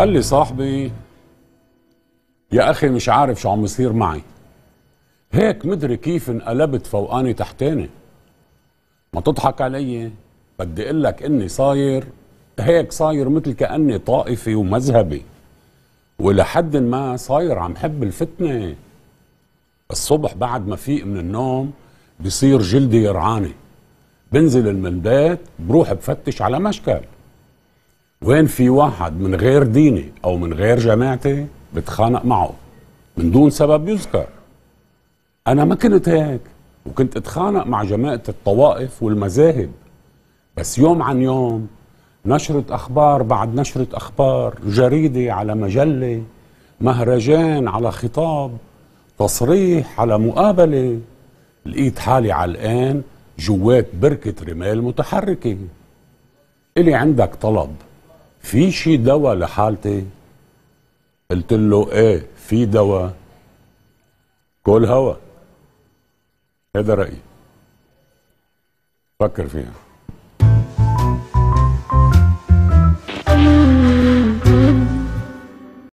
قال لي صاحبي يا أخي مش عارف شو عم يصير معي. هيك مدري كيف انقلبت فوقاني تحتاني. ما تضحك علي بدي أقول لك إني صاير هيك صاير مثل كأني طائفي ومذهبي ولحد ما صاير عم حب الفتنة. الصبح بعد ما فيق من النوم بصير جلدي يرعاني. بنزل من البيت بروح بفتش على مشكل. وين في واحد من غير ديني أو من غير جماعتي بتخانق معه؟ من دون سبب يذكر. أنا ما كنت هيك وكنت أتخانق مع جماعة الطوائف والمذاهب. بس يوم عن يوم نشرة أخبار بعد نشرة أخبار جريدة على مجلة مهرجان على خطاب تصريح على مقابلة. لقيت حالي علقان جوات بركة رمال متحركة. إلي عندك طلب. في شي دواء لحالتي؟ قلت له إيه في دواء. كل هوا. هذا رأيي. فكر فيها.